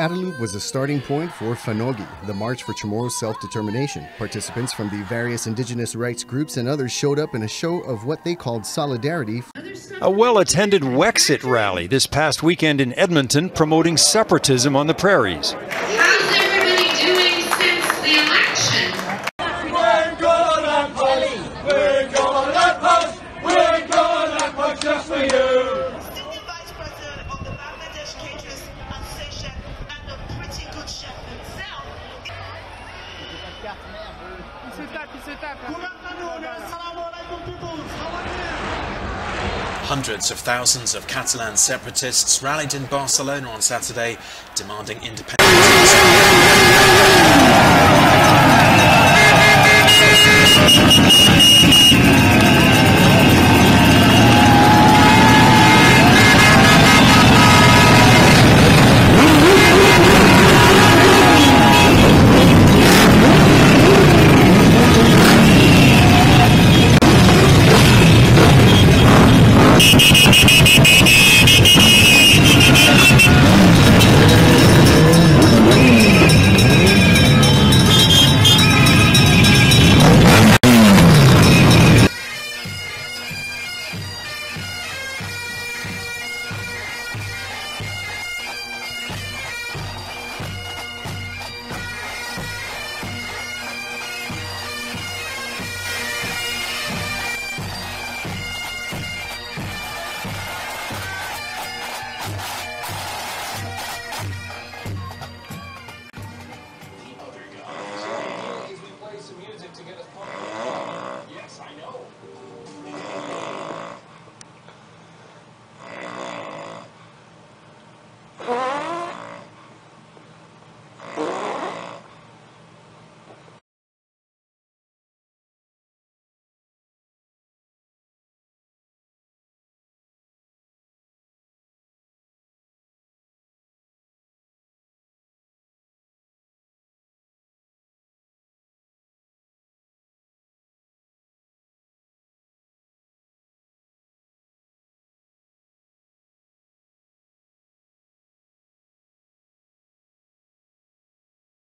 Adelup was a starting point for Fanohge, the March for Chamorro Self-Determination. Participants from the various indigenous rights groups and others showed up in a show of what they called solidarity. A well-attended Wexit rally this past weekend in Edmonton promoting separatism on the prairies. How's everybody doing since the election? Hundreds of thousands of Catalan separatists rallied in Barcelona on Saturday, demanding independence.